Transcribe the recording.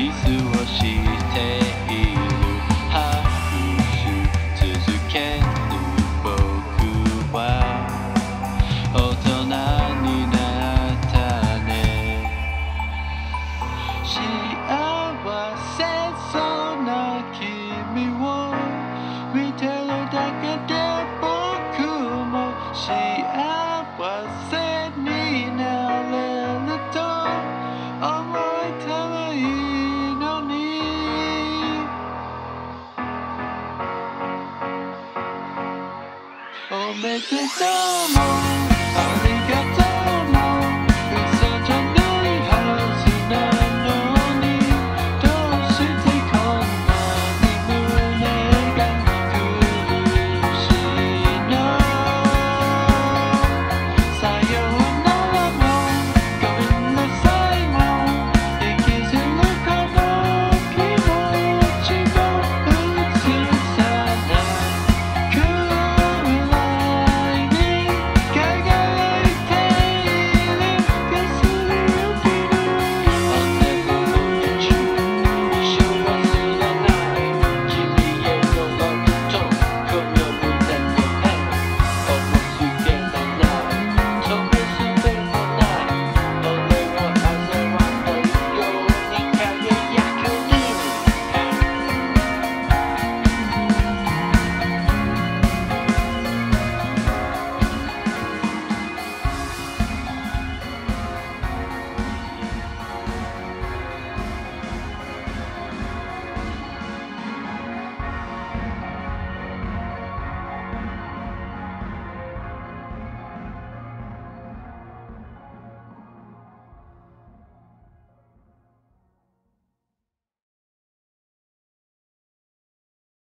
Peace, you. make me so.